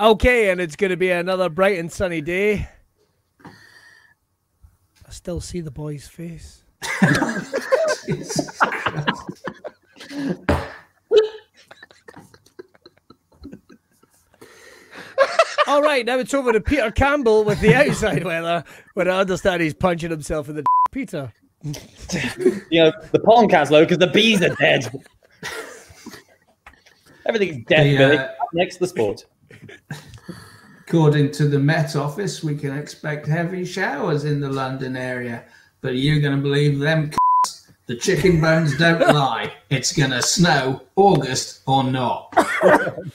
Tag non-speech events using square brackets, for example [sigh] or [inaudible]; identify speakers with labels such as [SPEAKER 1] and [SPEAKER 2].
[SPEAKER 1] Okay, and it's going to be another bright and sunny day. I still see the boy's face. All right, now it's over to Peter Campbell with the outside weather, where I understand he's punching himself in the Peter.
[SPEAKER 2] You know, the pollen cat's low because the bees are dead. Everything's dead,
[SPEAKER 3] The,
[SPEAKER 2] Billy.
[SPEAKER 3] uh,
[SPEAKER 2] Up Next, the sport.
[SPEAKER 3] According to the Met Office, we can expect heavy showers in the London area. But you're going to believe them? c***s. The chicken bones don't lie. It's going to snow, August or not. [laughs]